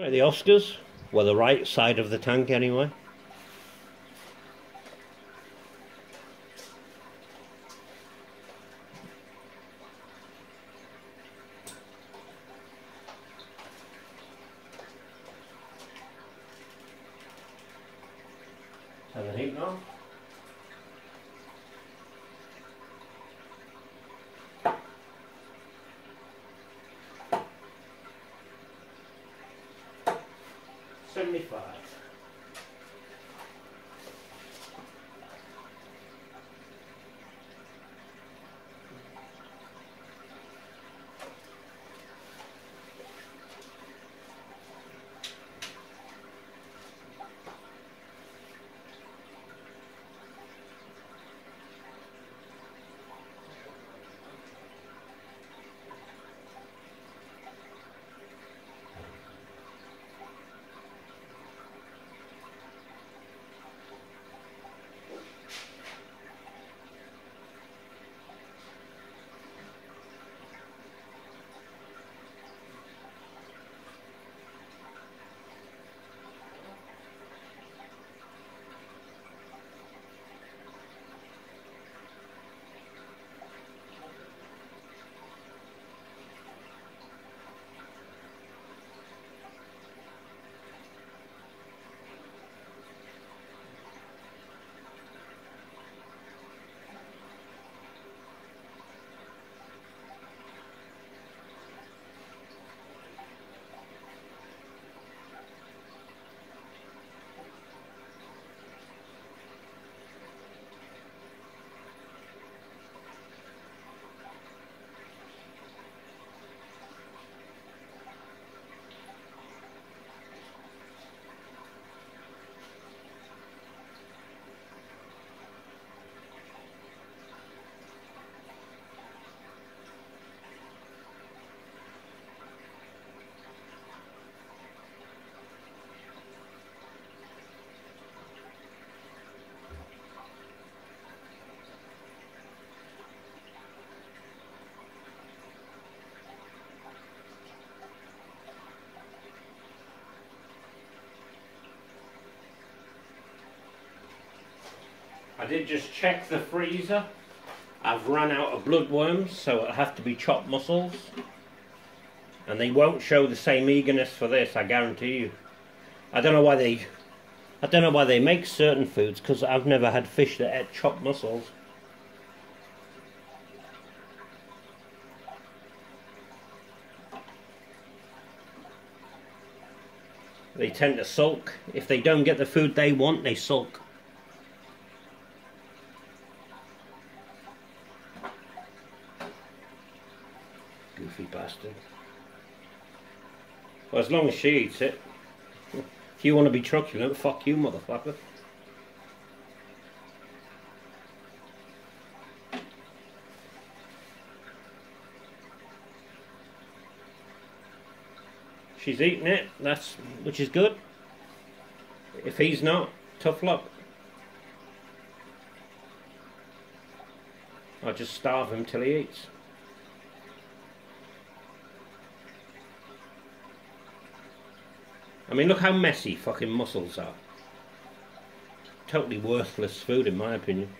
The Oscars were the right side of the tank anyway. Turn the heat me faz. I did just check the freezer. I've run out of bloodworms, so it'll have to be chopped mussels. And they won't show the same eagerness for this, I guarantee you. I don't know why they I don't know why they make certain foods because I've never had fish that ate chopped mussels. They tend to sulk. If they don't get the food they want, they sulk. Goofy bastard. Well, as long as she eats it. If you want to be truculent, fuck you, motherfucker. She's eating it, that's which is good. If he's not, tough luck. I'll just starve him till he eats. I mean, look how messy fucking mussels are. Totally worthless food, in my opinion.